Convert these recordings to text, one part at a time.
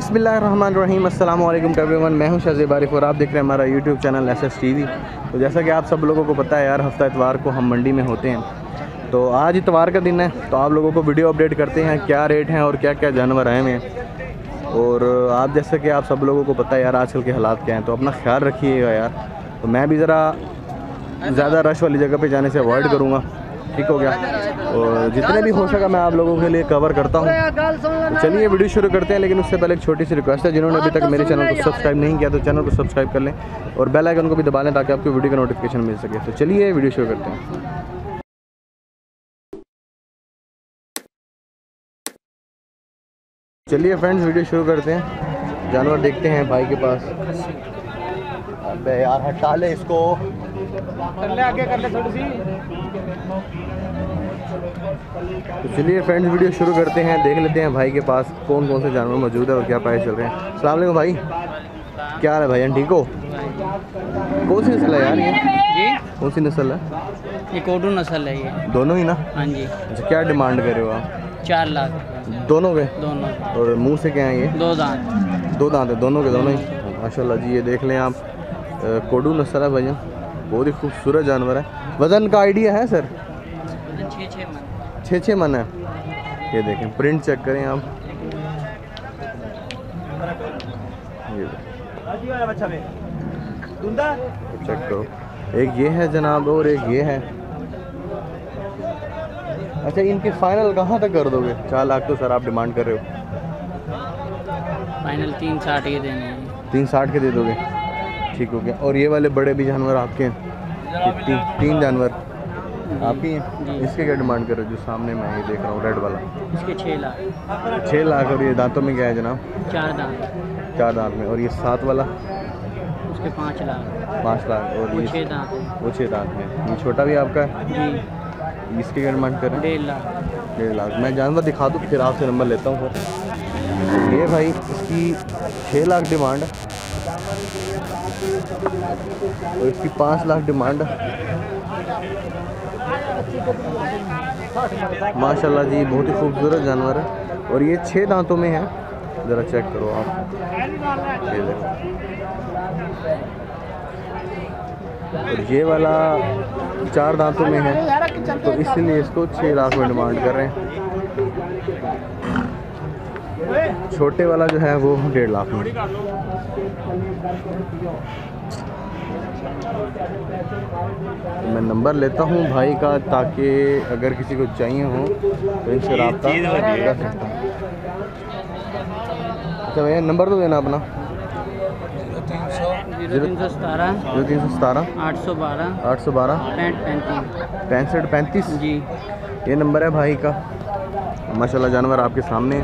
बसमीम अल्लाम एवरीवन मैं हूँ शाहजेब आरिफ और आप देख रहे हैं हमारा YouTube channel S S T V तो जैसा कि आप सब लोगों को पता है यार, हफ़्ता इतवार को हम मंडी में होते हैं। तो आज इतवार का दिन है तो आप लोगों को वीडियो अपडेट करते हैं क्या रेट हैं और क्या क्या जानवर आए हुए हैं। और आप जैसे कि आप सब लोगों को पता है यार, आजकल के हालात क्या हैं तो अपना ख्याल रखिएगा यार। तो मैं भी ज़रा ज़्यादा रश वाली जगह पर जाने से अवॉइड करूँगा। ठीक हो गया। और जितने भी हो सका मैं आप लोगों के लिए कवर करता हूँ। चलिए वीडियो शुरू करते हैं, लेकिन उससे पहले एक छोटी सी रिक्वेस्ट है। जिन्होंने अभी तक मेरे चैनल को सब्सक्राइब नहीं किया तो चैनल को सब्सक्राइब कर लें और बेल आइकन को भी दबा लें ताकि आपको वीडियो का नोटिफिकेशन मिल सके। तो चलिए वीडियो शुरू करते हैं। चलिए फ्रेंड्स वीडियो शुरू करते हैं। जानवर देखते हैं भाई के पास। अबे यार, हटा ले इसको। कर ले आगे कर ले थोड़ी सी। तो चलिए फ्रेंड्स वीडियो शुरू करते हैं देख लेते हैं भाई के पास कौन कौन से जानवर मौजूद है और क्या प्राइस चल रहे हैं। अस्सलाम वालेकुम भाई। क्या हाल है भाई ठीक हो? कौन सी नस्ल है यार ये? जी। कौन सी नस्ल है? ये कोडू नस्ल है ये। दोनों ही ना? हाँ जी। अच्छा क्या डिमांड कर रहे हो आप? चार लाख। दोनों के? दोनों। और मुँह से क्या है ये? दो दांत। दो दांत है दोनों के दोनों ही। माशाल्लाह जी ये देख लें आप। कोडू नस्ल है भैया बहुत ही खूबसूरत जानवर है। वज़न का आइडिया है सर छः छः मन है। ये देखें प्रिंट चेक करें आप। ये चेक करो। एक ये है जनाब और एक ये है। अच्छा इनकी फाइनल कहाँ तक कर दोगे? चार लाख तो सर आप डिमांड कर रहे हो। फाइनल तीन साठ ये देने तीन साठ के दे दोगे। ठीक हो गया। और ये वाले बड़े भी जानवर आपके हैं? ती, तीन जानवर। आपके हैं जी। इसके क्या डिमांड कर रहे हो? जो सामने मैं ये देख रहा हूँ रेड वाला। इसके छः लाख। छः लाख और ये दांतों में क्या है जनाब? चार दांत। चार दांत में। और ये सात वाला? उसके पाँच लाख। पाँच लाख। और ये छः दांत वो छः दांत में ये छोटा भी आपका है? जी। इसके क्या डिमांड कर रहे डेढ़ लाख। हैं डेढ़ लाख। मैं जानवर दिखा दूँ फिर आपसे नंबर लेता हूँ फिर। ये भाई इसकी छः लाख डिमांड है। और इसकी पाँच लाख डिमांड। माशाल्लाह जी, बहुत ही खूबसूरत जानवर है। और ये छः दांतों में है। ज़रा चेक करो आप। और ये वाला चार दांतों में है। तो इसलिए इसको छः लाख में डिमांड कर रहे हैं। छोटे वाला जो है वो डेढ़ लाख में। मैं नंबर लेता हूँ भाई का ताकि अगर किसी को चाहिए हो तो इनसे रब्ता कर सकता अच्छा भैया नंबर तो देना अपना। ज़ीरो तीन सौ सतारह। जो तीन सौ सतारह। आठ सौ बारह। आठ सौ बारह। पैंसठ पैंतीस? जी। ये नंबर है भाई का। माशाल्लाह जानवर आपके सामने।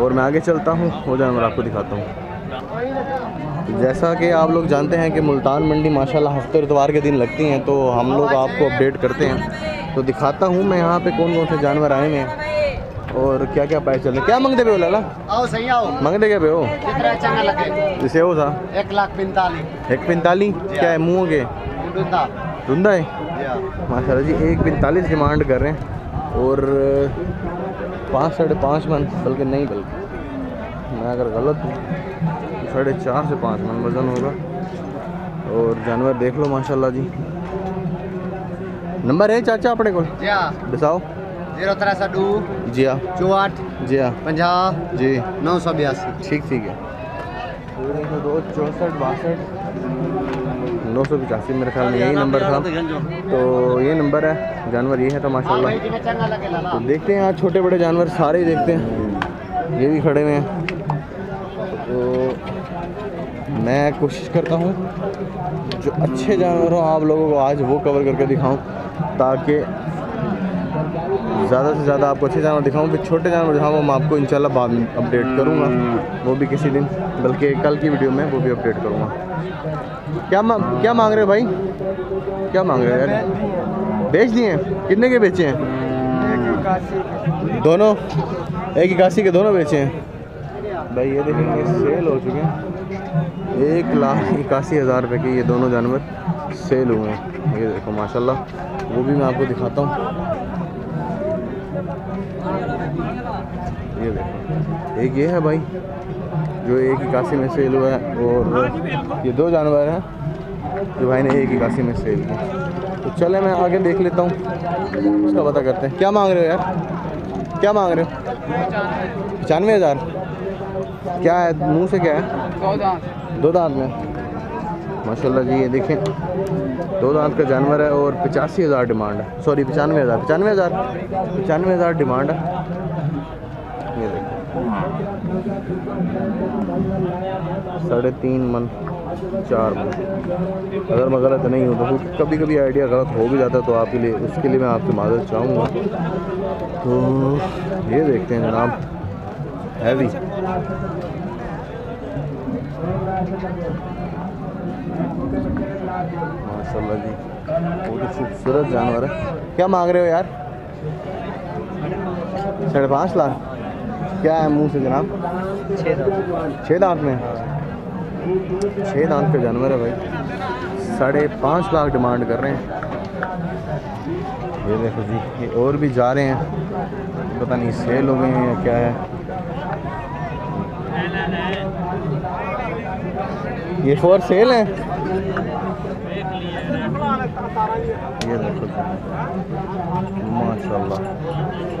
और मैं आगे चलता हूँ वो जानवर आपको दिखाता हूँ। जैसा कि आप लोग जानते हैं कि मुल्तान मंडी माशाल्लाह हफ़्ते इतवार के दिन लगती हैं तो हम लोग आपको अपडेट करते हैं। तो दिखाता हूँ मैं यहाँ पे कौन कौन से जानवर आए हैं और क्या क्या प्राइस चल रहे हैं। क्या मांगते पे हो लाला? आओ सही आओ। मांगते क्या पे हो? कितना चंगा लगे। जैसे हो था एक लाख पैंतालीस। एक पैंतालीस? क्या है। मुँह के? धुंधा। है? माशाल्लाह जी एक पैंतालीस डिमांड कर रहे हैं और पाँच साढ़े पाँच मन बल्कि नहीं बल्कि मैं अगर गलत हूँ साढ़े चार से पाँच मन वज़न होगा। और जानवर देख लो माशाल्लाह जी। नंबर है चाचा अपने को जी हाँ ज़ीरो जी हाँ चौआठ जी हाँ पंजाह जी। नौ सौ बयासी। ठीक ठीक है। दो चौंसठ बासठ। नौ सौ पचासी मेरे ख्याल में यही नंबर था। तो ये नंबर है। जानवर ये है तो माशाल्लाह। लगे लाला तो देखते हैं आज छोटे बड़े जानवर सारे ही देखते हैं। ये भी खड़े हुए हैं। मैं कोशिश करता हूँ जो अच्छे जानवर हों आप लोगों को आज वो कवर करके दिखाऊँ ताकि ज़्यादा से ज़्यादा आपको अच्छे जानवर दिखाऊँ फिर छोटे जानवर दिखाऊँ मैं आपको इंशाल्लाह बाद में अपडेट करूँगा। वो भी किसी दिन बल्कि कल की वीडियो में वो भी अपडेट करूँगा। क्या मा, क्या मांग रहे हो भाई? क्या मांग रहे हो यार? बेच दिए कितने के बेचे हैं? दोनों? एक इक्यासी के दोनों बेचे हैं? भाई ये देखेंगे सेल हो चुके हैं। एक लाख इक्यासी हज़ार रुपये के ये दोनों जानवर सेल हुए हैं। ये देखो, माशाल्लाह, वो भी मैं आपको दिखाता हूँ। ये देखो, एक ये है भाई, जो एक इक्यासी में सेल हुआ है, और ये दो जानवर हैं, जो भाई ने एक इक्यासी में सेल किए तो चले, मैं आगे देख लेता हूँ, उसका पता करते हैं। क्या मांग रहे हो यार? क्या मांग रहे हो? पचानवे हज़ार। क्या है? मुँह से क्या है? दो दांत में। माशाल्लाह जी, ये देखें। दो दांत का जानवर है और पचासी हज़ार डिमांड है। सॉरी पचानवे हज़ार। पचानवे हज़ार? पचानवे हज़ार डिमांड है। ये देखो। साढ़े तीन मन, चार मन। अगर मैं गलत नहीं हूँ तो कभी कभी आइडिया गलत हो भी जाता है तो आपके लिए, उसके लिए मैं आपकी मदद चाहूँगा। तो ये देखते हैं जनाब। हैवी माशाल्लाह जी। बहुत खूबसूरत जानवर है। क्या मांग रहे हो यार? साढ़े पाँच लाख? क्या है मुँह से जनाब? छः दांत में? छः दांत का जानवर है भाई। साढ़े पाँच लाख डिमांड कर रहे हैं। ये देखो जी ये और भी जा रहे हैं। पता नहीं सेल हो गए हैं या क्या है। ये फॉर सेल है। ये देखो। माशाल्लाह।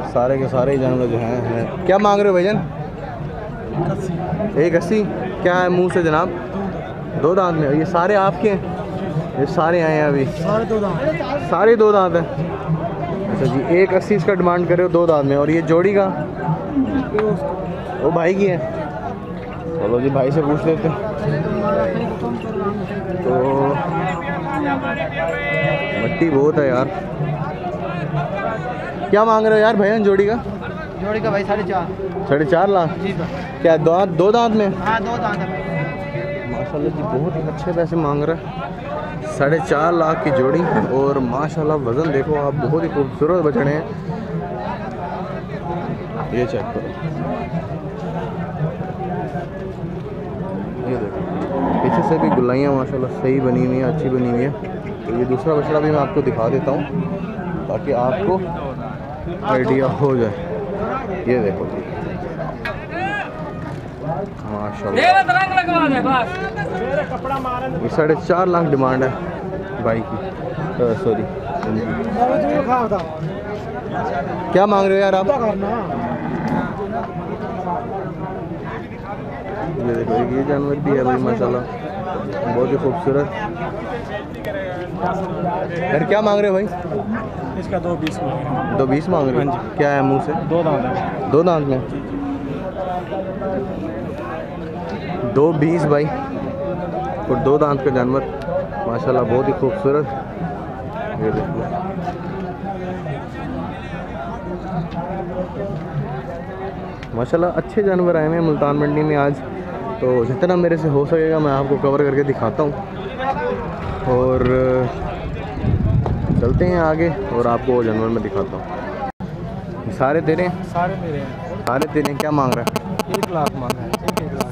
सारे के सारे ही जानवर जो हैं हैं। क्या मांग रहे हो भैजन एक अस्सी। क्या है मुँह से जनाब? दो दांत में। ये सारे आपके हैं? ये सारे आए हैं अभी। साढ़े दो दाम सारे दो दांत हैं। अच्छा जी एक अस्सी इसका डिमांड कर रहे हो दो दांत में। और ये जोड़ी का? वो भाई की है। चलो जी भाई से पूछ लेते हैं। तो मट्टी बहुत है यार। क्या मांग रहे हो यार भैया जोड़ी का? जोड़ी का भाई साढ़े चार। साढ़े चार लाख? जी क्या दांत दो दांत में? हाँ दो दांत माशाल्लाह जी बहुत ही अच्छे पैसे मांग रहे है। साढ़े चार लाख की जोड़ी और माशाल्लाह वज़न देखो आप बहुत ही खूबसूरत बछड़े हैं। ये चेक करो ये देखो पीछे से भी गुलाइयाँ माशाल्लाह सही बनी हुई हैं अच्छी बनी हुई है। तो ये दूसरा बछड़ा भी मैं आपको दिखा देता हूँ ताकि आपको आइडिया हो जाए। ये देखो। माशाल्लाह। रंग लगवा दे बस। ये साढ़े चार लाख डिमांड है बाइक की। सॉरी क्या मांग रहे हो यार आप? ये देखो ये जानवर भी है भाई माशाल्लाह। बहुत ही खूबसूरत। यार क्या मांग रहे हो भाई? इसका दो बीस में दो बीस मांग रहे हो? क्या है मुँह से? दो दांत दो दांत में दो बीस भाई। और दो दांत का जानवर। माशाल्लाह बहुत ही खूबसूरत। ये देखो माशाल्लाह अच्छे जानवर आए हैं मुल्तान मंडी में आज। तो जितना मेरे से हो सकेगा मैं आपको कवर करके दिखाता हूँ। और चलते हैं आगे और आपको जानवर में दिखाता हूँ। सारे तेरे हैं? सारे मेरे हैं। सारे तेरे हैं क्या मांग रहा है? एक लाख मांग रहा है। एक एक लाख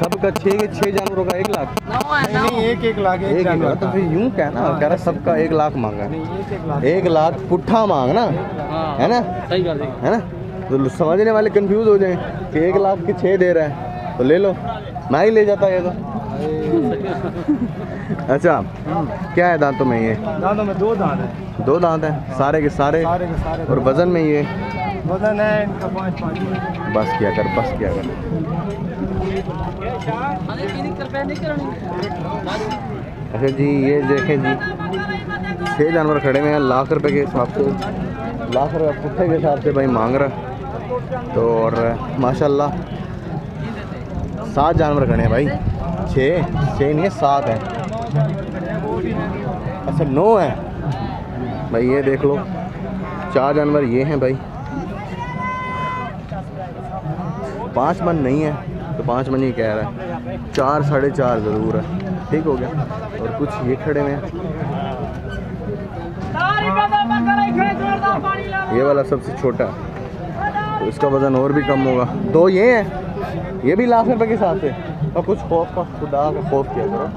सबका। छः के छः जानवरों का एक लाख? नहीं नहीं एक एक लाख एक एक जानवर तो फिर यूँ कहना कह रहा सबका एक लाख मांगा है। एक एक लाख। पुट्ठा मांगना है ना? सही है है ना? तो समझने वाले कंफ्यूज हो जाएँ कि एक लाख के छः दे रहा है। तो ले लो। मैं ही ले जाता ये तो। अच्छा क्या है दांतों में ये? दांतों में दो दांत है। दो दांत हैं? सारे के सारे? सारे के सारे। और वज़न में ये? वज़न है इनका पाँच पाँच। बस किया कर बस किया कर। अच्छा जी ये देखें जी। छः जानवर खड़े हुए हैं लाख रुपए के हिसाब से। लाख रुपये पुट्ठे के हिसाब से भाई मांग रहा तो और माशाल्लाह। सात जानवर खड़े हैं भाई। छः छः नहीं है सात है। अच्छा नौ है। भाई ये देख लो। चार जानवर ये हैं भाई। पाँच मन नहीं है तो पाँच मन ही कह रहा है। चार साढ़े चार ज़रूर है। ठीक हो गया। और कुछ ये खड़े हुए हैं। ये वाला सबसे छोटा। है। तो इसका वज़न और भी कम होगा। दो ये हैं। ये भी लाख रुपए के साथ है। और कुछ खौफ का खुदा का खौफ किया करो।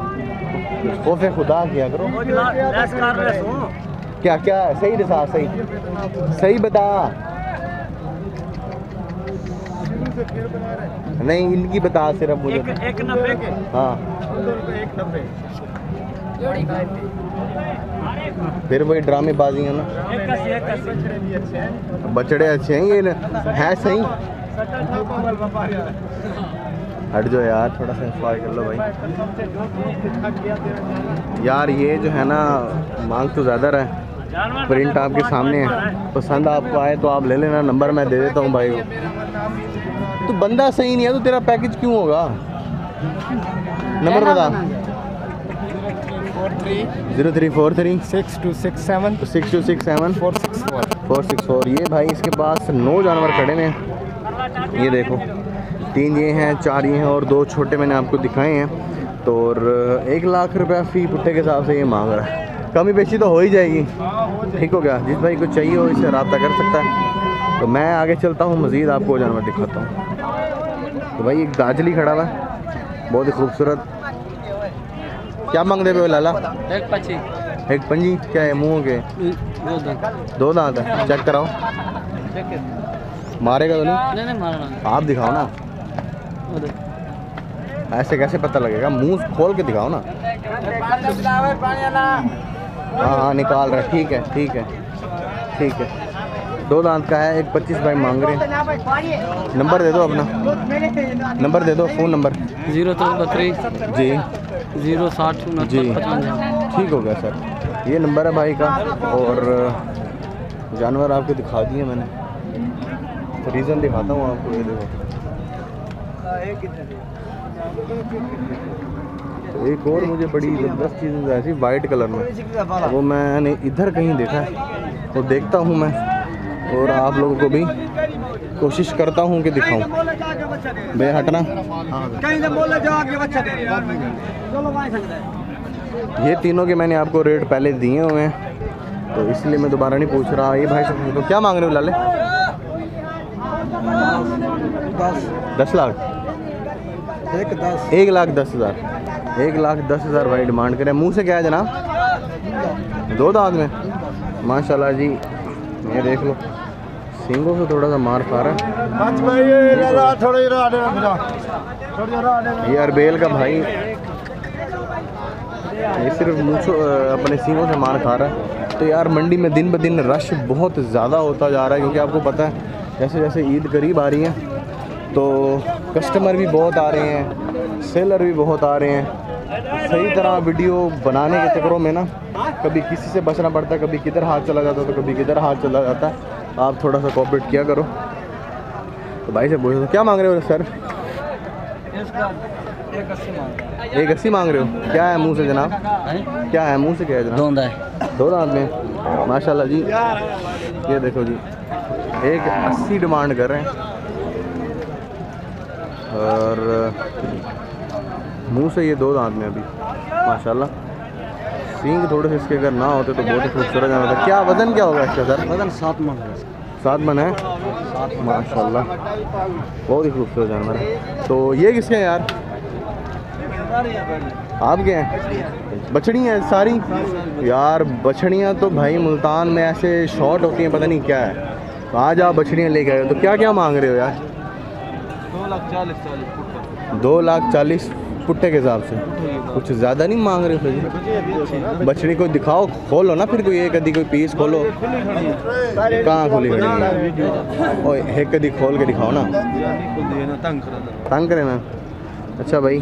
कुछ खौफ खुदा किया करो। क्या क्या है? सही दिशा सही। सही बता। नहीं इनकी बता सिर्फ़ मुझे। एक एक नब्बे के। हाँ। फिर वही ड्रामेबाजी है ना। भी अच्छे हैं ये न- है सही। हट जाओ यार, थोड़ा सा इंस्पायर कर लो भाई। जो यार ये जो है ना, मांग तो ज़्यादा रहा है। प्रिंट आपके सामने है। पसंद आपको आए तो आप ले लेना, नंबर मैं दे देता हूँ भाई को। तो बंदा सही नहीं है तो तेरा पैकेज क्यों होगा? नंबर बता। Four three zero three four three six two six seven. Six two six seven. Four six four. Four six four. ये भाई इसके पास नौ जानवर खड़े हैं। ये देखो तीन ये हैं चार ये हैं और दो छोटे मैंने आपको दिखाए हैं। तो और एक लाख रुपया फ़ी पुट्टे के हिसाब से ये मांग रहा है। कमी बेची तो हो ही जाएगी। ठीक हो गया। जिस भाई को चाहिए हो इससे रब्ता कर सकता है। तो मैं आगे चलता हूँ मज़ीद आपको जानवर दिखाता हूँ। तो भाई एक दाजली खड़ा हुआ बहुत ही खूबसूरत क्या मांग दे पे लाला? एक पच्ची एक पंजी क्या है? मुँह के? दो दांत। है? चेक कराओ। मारेगा तो नहीं? नहीं नहीं मारना आप दिखाओ ना। ऐसे कैसे पता लगेगा? मुँह खोल के दिखाओ ना। हाँ हाँ निकाल रहा है। ठीक है ठीक है। ठीक है। दो दांत का है एक पच्चीस भाई मांग रहे हैं। नंबर दे दो अपना। नंबर दे दो फ़ोन नंबर। ज़ीरो तीन बत्तीस। जी। ज़ीरो साठ जी। ठीक हो गया सर। ये नंबर है भाई का और जानवर आपको दिखा दिए मैंने। तो रीज़न दिखाता हूँ आपको ये देखो। तो एक और मुझे बड़ी ज़बरदस्त चीज़ नज़र आई थी वाइट कलर में। वो मैंने इधर कहीं देखा है तो देखता हूँ मैं। और आप लोगों को भी कोशिश करता हूँ कि दिखाऊँ। बे हटना। ये तीनों के मैंने आपको रेट पहले दिए हुए हैं। तो इसलिए मैं दोबारा नहीं पूछ रहा। ये भाई सब तो क्या मांग रहे हो लाले? दस दस लाख? एक दस एक लाख दस हज़ार। एक लाख दस हज़ार भाई डिमांड करें। मुँह से क्या है जनाब? दो दांत में। माशाल्लाह जी ये देख लो। सींगों से थोड़ा सा मार खा रहा है। ये अरबेल का भाई ये सिर्फ़ मूछो अपने सींगों से मार खा रहा है। तो यार, मंडी में दिन ब दिन रश बहुत ज़्यादा होता जा रहा है, क्योंकि आपको पता है जैसे जैसे ईद करीब आ रही है तो कस्टमर भी बहुत आ रहे हैं, सेलर भी बहुत आ रहे हैं। सही तरह वीडियो बनाने के चक्करों में ना, कभी किसी से बचना पड़ता है, कभी किधर हाथ चला जाता है तो कभी किधर हाथ चला जाता है। आप थोड़ा सा कॉपरेट किया करो। तो भाई से पूछो क्या मांग रहे हो सर? एक अस्सी मांग एक अस्सी मांग रहे हो? क्या है मुँह से जनाब? क्या है मुँह से क्या है जनाब? है। दो दांत में माशाल्लाह जी। ये देखो जी। एक अस्सी डिमांड कर रहे हैं। और मुँह से ये दो दांत में अभी। माशाल्लाह। सींग थोड़े से इसके अगर ना होते तो बहुत ही खूबसूरत जानवर था क्या वज़न क्या होगा इसका सर? वज़न सात मन है। सात मन है? माशाल्लाह। बहुत ही खूबसूरत जानवर है। तो ये किसके हैं यार? आपके हैं बछड़ियाँ हैं सारी? यार बछड़ियाँ तो भाई मुल्तान में ऐसे शॉर्ट होती हैं पता नहीं क्या है। तो आज आप बछड़ियाँ लेके आए हो तो क्या क्या मांग रहे हो यार? दो लाख चालीस चालीस दो लाख चालीस पुट्टे के हिसाब से? कुछ ज़्यादा नहीं मांग रहे हो बछड़ी को दिखाओ खोलो ना फिर कोई एक अधी कोई पीस खोलो। कहाँ खुली खड़ी एक अधी खोल के दिखाओ ना। तंग करे ना। अच्छा भाई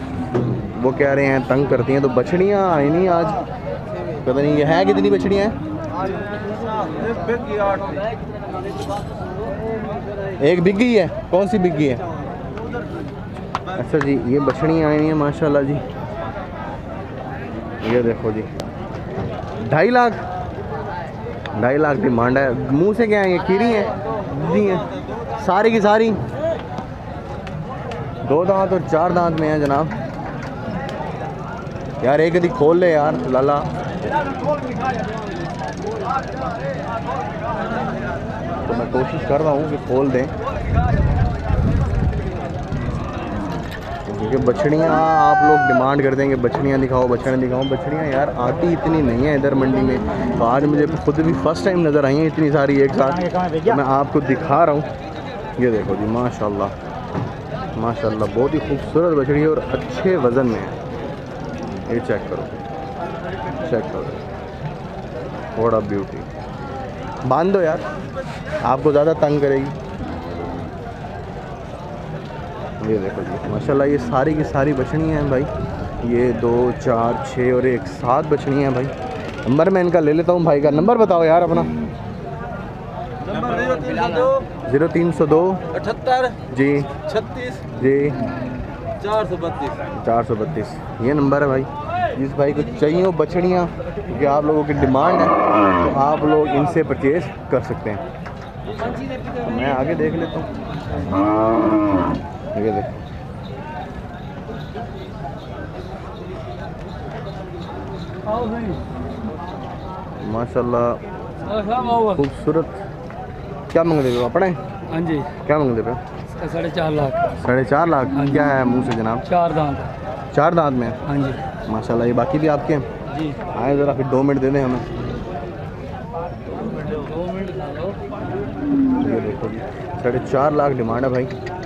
वो कह रहे हैं, तंग करती हैं तो बछड़ियाँ आई नहीं आज। पता नहीं, ये है कितनी बछड़ियाँ? एक बिग्गी है? कौन सी बिग्गी है? अच्छा जी, ये बछड़ियाँ आई हैं, माशाल्लाह जी। ये देखो जी। ढाई लाख? ढाई लाख डिमांड है। मुँह से क्या है, ये खीरी हैं? जी हैं। सारी की सारी। दो दांत और चार दांत में है जनाब। यार, एक यदि खोल ले यार, लाला। तो मैं कोशिश कर रहा हूँ कि खोल दें। क्योंकि बछड़ियाँ, आप लोग डिमांड करते हैं कि बछड़ियाँ दिखाओ बछड़ियाँ दिखाओ। बछड़ियाँ यार, आती इतनी नहीं है इधर मंडी में। तो आज मुझे खुद भी फ़र्स्ट टाइम नज़र आई हैं इतनी सारी एक साथ। तो मैं आपको दिखा रहा हूँ। ये देखो जी, माशाल्लाह। माशाल्लाह, बहुत ही खूबसूरत बछड़ी है और अच्छे वज़न में है। ये चेक करो। चेक करो। थोड़ा ब्यूटी बाँध दो यार। आपको ज़्यादा तंग करेगी। ये देखो जी माशाल्लाह ये सारी की सारी बछड़ियाँ हैं भाई। ये दो चार छः और एक सात बछड़ियाँ हैं भाई। नंबर मैं इनका ले लेता हूँ भाई का। नंबर बताओ यार अपना। ज़ीरो तीन सौ दो। अठहत्तर। जी। छत्तीस। जी। चार सौ बत्तीस। चार सौ बत्तीस। ये नंबर है भाई। जिस भाई को चाहिए हो बछड़ियाँ क्योंकि आप लोगों की डिमांड है तो आप लोग इनसे परचेज कर सकते हैं। तो मैं आगे देख लेता हूँ। ये देखो। माशाल्लाह खूबसूरत। क्या मंगते हो अपने? हाँ जी। क्या मंगते पे इसका साढ़े चार लाख। साढ़े चार लाख? क्या है मुँह से जनाब? चार दांत। चार दांत में? हाँ जी। माशाल्लाह ये बाकी भी आपके हैं? जी। आए ज़रा फिर दो मिनट दे दें हमें। ये देखो साढ़े चार लाख डिमांड है भाई।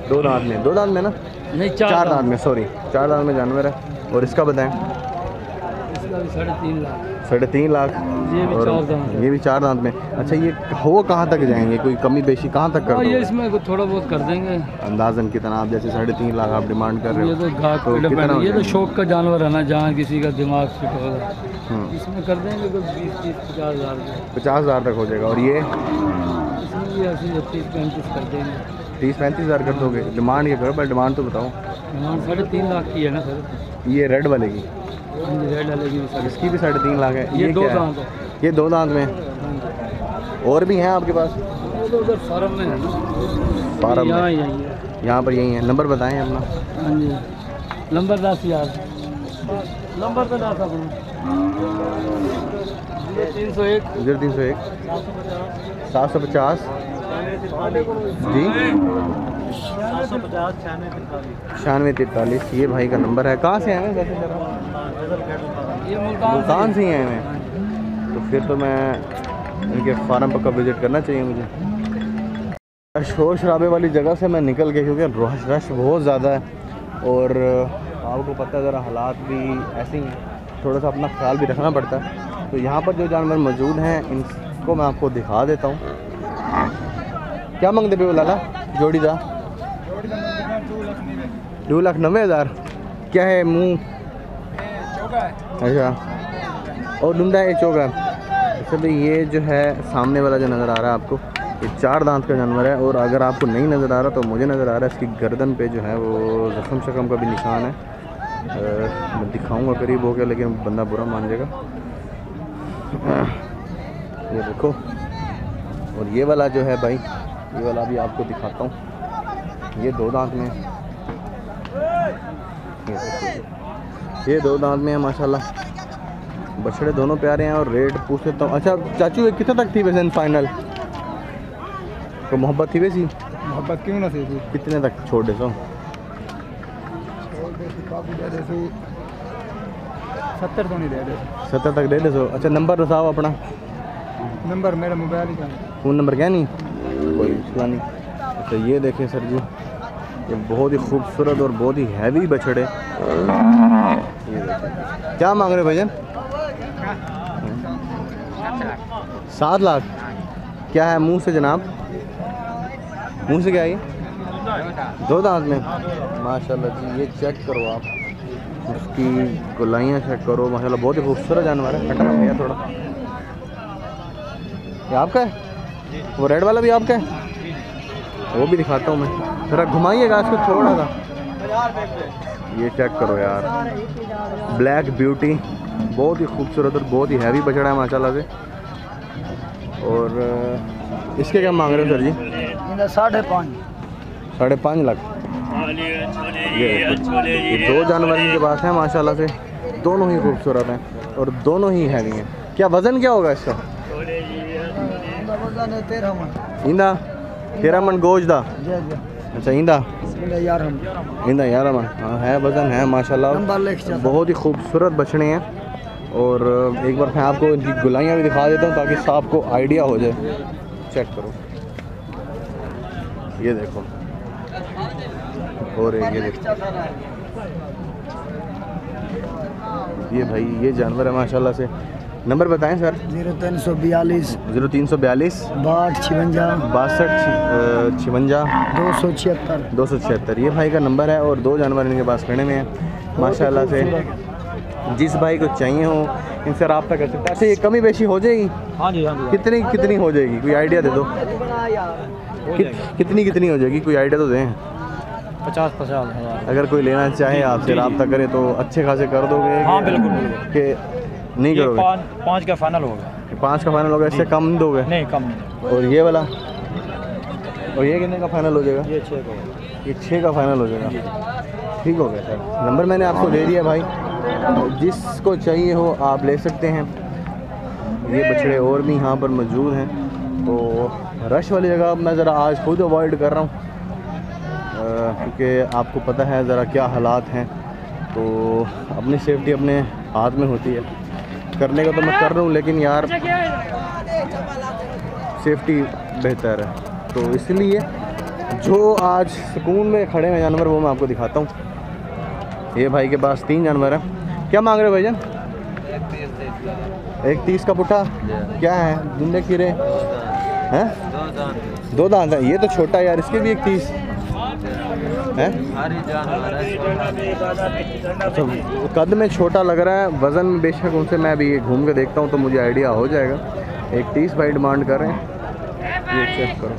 दो दांत में दो दांत में ना? नहीं चार, चार दांत। में सॉरी चार दांत में जानवर है। और इसका बताएँ? इसका भी साढ़े तीन लाख। साढ़े तीन लाख। ये भी चार दांत ये भी चार दांत में। अच्छा ये हो कहाँ तक जाएँगे? कोई कमी बेशी कहाँ तक हाँ कर ये इसमें कुछ थोड़ा बहुत कर देंगे। अंदाजन कितना? आप जैसे साढ़े तीन लाख आप डिमांड कर रहे ये हो तो तो डिपेंड हो ये तो शौक का जानवर है ना जहाँ किसी का दिमाग फिट होगा हम्म, इसमें कर देंगे कोई बीस तीस पचास हज़ार पचास हज़ार तक हो जाएगा। और ये? तीस पैंतीस कर देंगे। तीस पैंतीस हज़ार कर दोगे। डिमांड क्या करो पर डिमांड तो बताओ। डिमांड साढ़े तीन लाख की है ना सर। ये रेड वाले की? हाँ इसकी भी साढ़े तीन लाख है। ये दो दांत है। ये दो दांत में? और भी हैं आपके पास? फार्म में है। फार्म यहाँ पर यही है। नंबर बताएँ अपना। हाँ जी। नंबर दस यार। नंबर तो दस अपना। तीन सौ एक। तीन सौ एक सात सौ पचास। जी। छियानवे तैतालीस ये भाई का नंबर है। कहाँ से आए हैं? मुल्तान से ही आए हैं। तो फिर तो मैं इनके फार्म पर कब विज़िट करना चाहिए मुझे। शोर शराबे वाली जगह से मैं निकल गया, क्योंकि रश रश बहुत ज़्यादा है। और आपको पता है, ज़रा हालात भी ऐसे ही हैं। थोड़ा सा अपना ख्याल भी रखना पड़ता है। तो यहाँ पर जो जानवर मौजूद हैं, इनको मैं आपको दिखा देता हूँ। क्या मंगते पे लाला? जोड़ी दा। दो लाख नब्बे हज़ार। क्या है मुँह? अच्छा। और डूडा है चौका अच्छा भाई ये जो है सामने वाला जो नज़र आ रहा है आपको, ये चार दांत का जानवर है और अगर आपको नहीं नज़र आ रहा तो मुझे नज़र आ रहा है, इसकी गर्दन पे जो है वो जख्म शकम का भी निशान है। मैं दिखाऊँगा करीब हो गया लेकिन बंदा बुरा मान जाएगा। ये देखो। और ये वाला जो है भाई ये वाला भी आपको दिखाता हूँ। ये दो दांत में। ये ये दो दांत में है माशाल्लाह। बछड़े दोनों प्यारे हैं और रेट पूछ लेता हूँ। अच्छा चाचू ये कितने तक थी वैसे फाइनल तो मोहब्बत थी वैसी? मोहब्बत क्यों ना थी? कितने तक? छोड़ दे सो सत्तर तो नहीं दे दे। सत्तर तक दे दे सो। अच्छा नंबर बताओ अपना। नंबर मेरा मोबाइल ही। फ़ोन नंबर क्या नहीं? कोई मसला नहीं। अच्छा ये देखें सर जी, ये बहुत ही खूबसूरत और बहुत ही हैवी बछड़े। क्या मांग रहे भैजन सात लाख। क्या है मुँह से जनाब? मुँह से क्या है दो दांत में। माशाल्लाह जी, ये चेक करो आप। उसकी गोलाइयाँ चेक करो। माशाल्लाह, बहुत ही खूबसूरत जानवर है। हटना भैया थोड़ा। ये आपका है? वो रेड वाला भी आपका है? वो भी दिखाता हूँ मैं। ज़रा घुमाइएगा इसको थोड़ा सा। ये चेक करो यार। ब्लैक ब्यूटी बहुत ही खूबसूरत और बहुत ही हैवी बछड़ा है माशाल्लाह से। और इसके क्या मांग रहे हो सर जी? साढ़े पाँच। साढ़े पाँच लाख। ये ये दो जानवर के पास हैं माशाल्लाह से। दोनों ही खूबसूरत हैं और दोनों ही हैवी हैं। क्या वज़न क्या होगा इसका? तेरह मन। इंदा? तेरह मन गोश्त दा? जय अच्छा इंदा? यार हम। इंदा यार मन हाँ है वज़न है माशाल्लाह। बहुत ही खूबसूरत बछड़े हैं। और एक बार मैं आपको इनकी गुलाइयाँ भी दिखा देता हूँ ताकि आपको आइडिया हो जाए। चेक करो। ये देखो। और ये देखो। ये भाई ये जानवर है माशाल्लाह से। नंबर बताएँ सर। ज़ीरो तीन सौ बयालीस। ज़ीरो तीन सौ बयालीस। बाट छिवंजा। बासठ छिवंजा। दो सौ छिहत्तर। दो सौ छिहत्तर। ये भाई का नंबर है और दो जानवर इनके पास खड़े में हैं। माशाल्लाह से। जिस भाई को चाहिए हो इनसे रब्ता कर सकते हैं। अच्छा ये कमी बेशी हो जाएगी? हाँ जी हाँ जी। कितनी कितनी हो जाएगी? कोई आइडिया दे दो। कित, कितनी कितनी हो जाएगी? कोई आइडिया तो दें? पचास पचास हज़ार। अगर कोई लेना चाहे आपसे रब्ता करे तो अच्छे खासे कर दोगे हाँ, बिल्कुल, बिल्कुल। कि नहीं करोगे? पाँच पाँच का फाइनल होगा। पाँच का फाइनल होगा इससे कम दोगे? नहीं कम नहीं। और ये वाला? और ये कितने का फाइनल हो जाएगा? ये छः का ये छः का फाइनल हो जाएगा। ठीक हो गया सर। नंबर मैंने आपको दे दिया भाई। जिसको चाहिए हो आप ले सकते हैं। ये बछड़े और भी यहाँ पर मौजूद हैं। तो रश वाली जगह मैं ज़रा आज खुद अवॉइड कर रहा हूँ। क्योंकि आपको पता है ज़रा क्या हालात हैं। तो अपनी सेफ्टी अपने हाथ में होती है। करने का तो मैं कर रहा हूँ लेकिन यार सेफ्टी बेहतर है। तो इसलिए जो आज सुकून में खड़े हैं जानवर वो मैं आपको दिखाता हूँ। ये भाई के पास तीन जानवर हैं। क्या मांग रहे हो भाईजान? एक तीस का पुट्ठा? क्या है? दुंदे कीरे हैं? दो दांत है। ये तो छोटा है यार इसके भी एक तीस। है? अच्छा कद में छोटा लग रहा है, वज़न में बेशक उनसे मैं अभी ये घूम के देखता हूँ तो मुझे आइडिया हो जाएगा। एक तीस बाई डिमांड कर रहे हैं। ये चेक करो।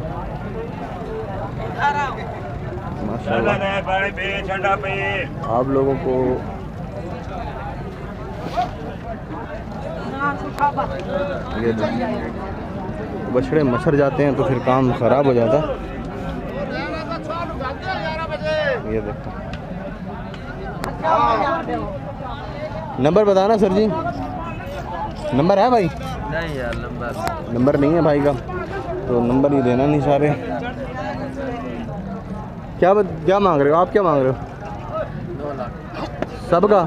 आप लोगों को ये बछड़े मच्छर जाते हैं तो फिर काम ख़राब हो जाता है। ये देखो। नंबर बताना सर जी। नंबर है भाई? नहीं यार लंबा नंबर नहीं है भाई का। तो नंबर ही देना नहीं सारे। क्या बत, क्या मांग रहे हो? आप क्या मांग रहे हो? सबका?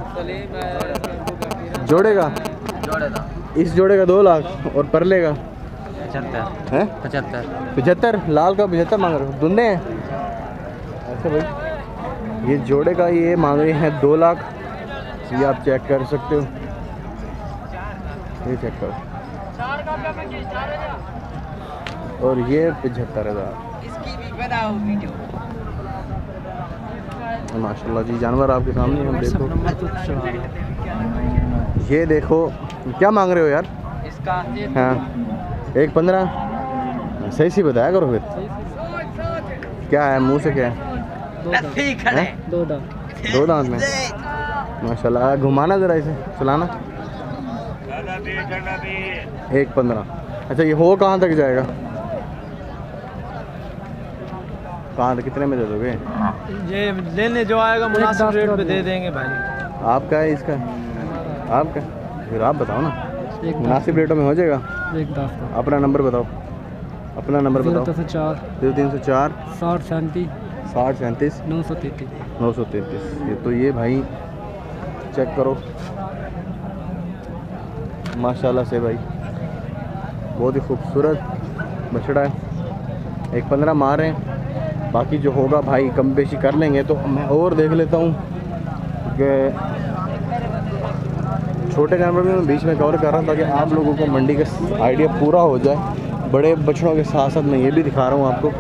जोड़े का इस जोड़े का दो लाख और परले का। पचहत्तर। पचहत्तर। पचहत्तर? लाल का पचहत्तर मांग रहे हो? दुन्ने हैं? ऐसे भाई। ये जोड़े का ये मांग रहे हैं दो लाख। ये आप चेक कर सकते हो। ये चेक करो। और ये पचहत्तर हज़ार। माशाल्लाह जी जानवर आपके सामने हैं, हम देखो। ये देखो क्या मांग रहे हो यार? इसका हाँ। एक पंद्रह? सही सी बताया करो फिर। क्या है मुँह से क्या हैं? दो दा दो दांत में। माशाल्लाह घुमाना ज़रा इसे। चलाना। एक पंद्रह। अच्छा ये हो कहाँ तक जाएगा? कहाँ तक? कितने में दे दोगे? ये लेने जो आएगा मुनासिब रेट पे दे देंगे भाई। आपका है इसका? आपका? फिर आप बताओ ना। मुनासिब रेटों में हो जाएगा? एक अपना नंबर बताओ। अपना नंबर बताओ। सौ चार। तीन सौ चार। साठ सैंतीस साठ सैंतीस। नौ सौ तैतीस। नौ सौ तैंतीस। ये तो ये भाई चेक करो। माशाल्लाह से भाई। बहुत ही खूबसूरत बछड़ा है। एक पंद्रह मार हैं। बाकी जो होगा भाई कम बेशी कर लेंगे तो मैं और देख लेता हूँ। कि छोटे जानवर भी मैं बीच में कवर कर रहा हूँ ताकि आप लोगों को मंडी का आइडिया पूरा हो जाए। बड़े बछड़ों के साथ साथ मैं ये भी दिखा रहा हूँ आपको।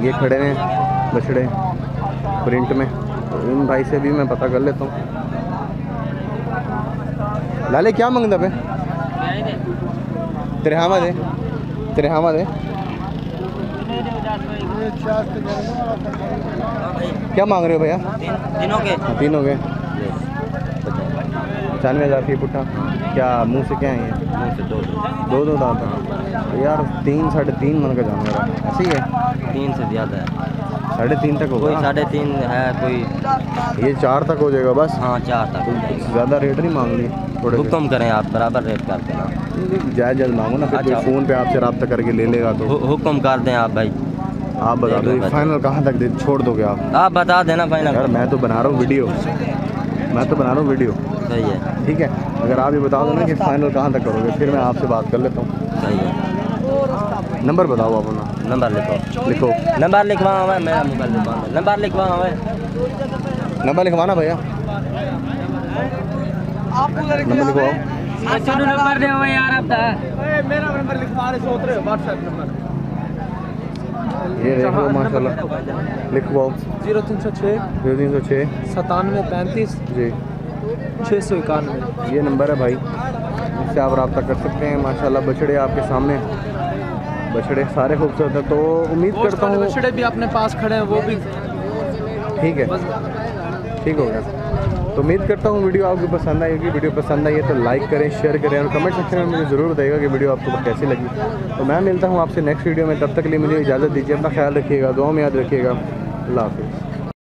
ये खड़े हैं बछड़े प्रिंट में। तो इन भाई से भी मैं पता कर लेता हूँ। लाले क्या मंगदा पे तिरहावा दे तिरहावा दे। क्या मांग रहे हो भैया? तीनों के तीन हो गए। पचानवे हज़ार की पुट्ठा। क्या मुँह से क्या है ये? से दो दो। दो दांत हैं। तो यार तीन साढ़े तीन मन का जानवर है। ऐसे ही है? तीन से ज़्यादा है। साढ़े तीन तक कोई होगा साढ़े तीन है कोई ये चार तक हो जाएगा बस? हाँ चार तक ज़्यादा रेट नहीं मांग ली थोड़े से। हुक्म करें आप बराबर रेट कर देना जायज़ जायज़ मांगो ना फिर अच्छा। फ़ोन पे आपसे रब्ता करके ले लेगा तो। हुक्म कर दें आप भाई। आप बता दो फाइनल कहाँ तक दे छोड़ दोगे आप? आप बता देना फाइनल यार मैं तो बना रहा हूँ वीडियो मैं तो बना रहा हूँ वीडियो सही है। ठीक है? अगर आप ये बता दो ना कि फाइनल कहाँ तक करोगे फिर मैं आपसे बात कर लेता हूँ। सही है। नंबर बताओ आप अपना। नंबर लिखो। लिखो। नंबर लिखवा हुआ मेरा मोबाइल दुकान नंबर लिखवा हुआ नंबर लिखवाना भैया। आप उधर नंबर लिखवाओ। नंबर दे यार अब मेरा नंबर लिखवा रहे सोच रहे हो व्हाट्सएप नंबर ये देखो माशाल्लाह। लिखवाओ। ज़ीरो तीन सौ छः ज़ीरो तीन सौ छः सतानवे पैंतीस। जी। छः सौ इक्यानवे। ये नंबर है भाई। इससे आप रब्ता कर सकते हैं। माशाल्लाह बछड़े आपके सामने। बछड़े सारे खूबसूरत हैं। तो उम्मीद करता हूँ बछड़े भी अपने पास खड़े हैं वो भी। ठीक है। ठीक हो गया। तो उम्मीद करता हूँ वीडियो आपको पसंद आई होगी। वीडियो पसंद आई है तो लाइक करें शेयर करें और कमेंट सेक्शन में मुझे ज़रूर बताइएगा कि वीडियो आपको कैसी लगी। तो मैं मिलता हूँ आपसे नेक्स्ट वीडियो में। तब तक के लिए मुझे इजाज़त दीजिए। अपना ख्याल रखिएगा दुआ में याद रखिएगा। अल्लाह हाफिज़।